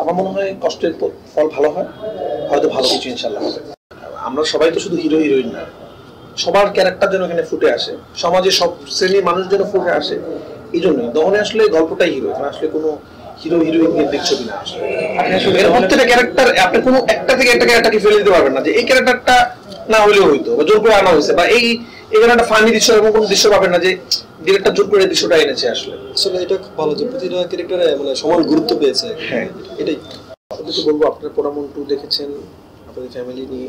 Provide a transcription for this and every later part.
আমার মনে হয় কষ্টের ফল ভালো হয়। হয়তো ভালো কিছু ইনশাল্লাহ আমরা সবাই তো শুধু হিরো, হিরোইন না। সবার ক্যারেক্টার যেন এখানে ফুটে আসে। সমাজে সব শ্রেণির মানুষ যেন ফুটে আসে এই জন্য দহনে আসলে গল্পটাই হিরো আসলে কোনো হিরো হিরোইন কেন্দ্রিক ছবি না আসলে প্রত্যেকটা ক্যারেক্টার আপনি কোনো একটা থেকে একটা ক্যারেক্টারকে ফেলে দিতে পারবেন না যে এই ক্যারেক্টারটা না হলেও হইতো বা জোর করে আনা হয়েছে বা এই এখানে একটা ফানি দৃশ্য এমন কোনো দৃশ্য পাবেন না যে ডিরেক্টর জোর করে দৃশ্যটা এনেছে আসলে। আসলে এটা খুব ভালো যে প্রতিটা ক্যারেক্টারে মানে সমান গুরুত্ব পেয়েছে। হ্যাঁ। এটাই। আপনাদেরকে বলব আপনার পোড়ামন টু দেখেছেন আপনাদের ফ্যামিলি নিয়ে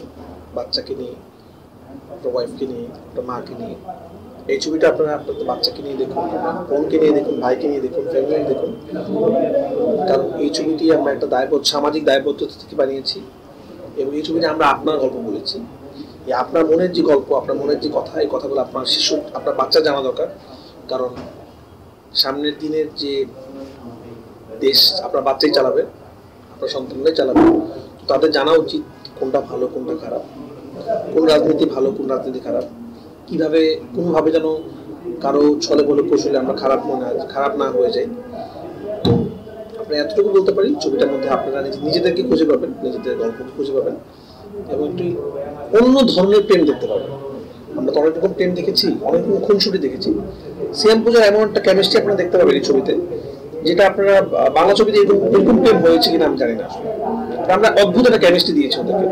বাচ্চাকে নিয়ে। আপনার ওয়াইফকে নিয়ে, আপনার মাকে নিয়ে। এই ছবিটা আপনারা আপনাদের বাচ্চাকে নিয়ে দেখুন বোনকে নিয়ে দেখুন, ভাইকে নিয়ে দেখুন ফ্যামিলি দেখুন। কারণ এই ছবিটি আমরা একটা দায়বদ্ধ, সামাজিক দায়বদ্ধতা থেকে বানিয়েছি এবং এই ছবিটা আমরা আপনার গল্প বলেছি। আপনার মনের যে গল্প, আপনার মনের যে কথা, এই কথাগুলো আপনার শিশু, আপনার বাচ্চা জানা দরকার। কারণ সামনের দিনের যে দেশ আপনার বাচ্চাই চালাবে, আপনার সন্তানরাই চালাবে। তাদের জানা উচিত কোনটা ভালো, কোনটা খারাপ। কোন রাজনীতি ভালো, কোন রাজনীতি খারাপ? কীভাবে, কোনোভাবে যেন কারও ছলে বলে কৌশলে আমরা খারাপ হয়, খারাপ না হয়ে যাই। আমরা এতটুকু বলতে পারি, ছবিটার মধ্যে আপনারা নিজেদেরকে খুঁজে পাবেন, নিজেদের গল্পকে খুঁজে পাবেন এবং একটু অন্য ধরনের প্রেম দেখতে পাবেন। আমরা তো অনেক রকম প্রেম দেখেছি অনেক রকম খুনসুটি দেখেছি। সিএম পূজার এমন একটা কেমিস্ট্রি আপনারা দেখতে পাবেন এই ছবিতে, যেটা আপনারা বাংলা ছবিতে এরকম এরকম প্রেম হয়েছে কিনা আমি জানি না। আসলে আমরা অদ্ভুত একটা কেমিস্ট্রি দিয়েছি ওদেরকে।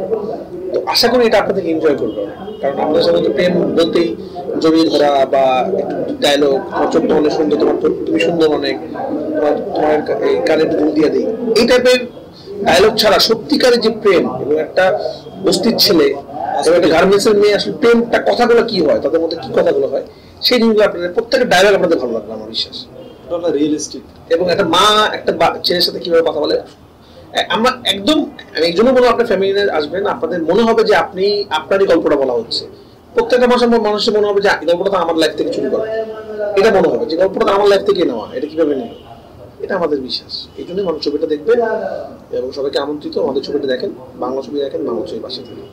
তো আশা করি এটা আপনাদেরকে এনজয় করবে। কারণ আমাদের সাধারণত প্রেম বলতেই জড়িয়ে ধরা বা একটু ডায়লগ তোমার চোখটা অনেক সুন্দর তোমার তুমি সুন্দর অনেক তোমার তোমার এই কানে দুল দিয়ে দিই। এই টাইপের ডায়লগ ছাড়া সত্যিকারের যে প্রেম এবং একটা বস্তির ছেলে এবং একটা গার্মেন্টস এর মেয়ে আসলে প্রেমটা কথাগুলো কি হয় তাদের মধ্যে কি কথাগুলো হয় সেই জিনিসগুলো আপনাদের প্রত্যেকটা ডায়লগ আপনাদের ভালো লাগবে আমার বিশ্বাস। রিয়েলিস্টিক এবং একটা মা একটা ছেলের সাথে কীভাবে কথা বলে আমরা একদম, আমি এই জন্য বলব আপনার ফ্যামিলি আসবেন, আপনাদের মনে হবে যে আপনি, আপনারই গল্পটা বলা হচ্ছে। প্রত্যেকটা মানুষের মানুষের মনে হবে যে গল্পটা তো আমার লাইফ থেকে শুরু করে। এটা মনে হবে যে, গল্পটা আমার লাইফ থেকে নেওয়া, এটা কীভাবে নেওয়া এটা আমাদের বিশ্বাস। এই জন্যই মানুষ ছবিটা দেখবেন এবং সবাইকে আমন্ত্রিত। আমাদের ছবিটা দেখেন, বাংলা ছবি দেখেন, বাংলা ছবি পাশে থেকে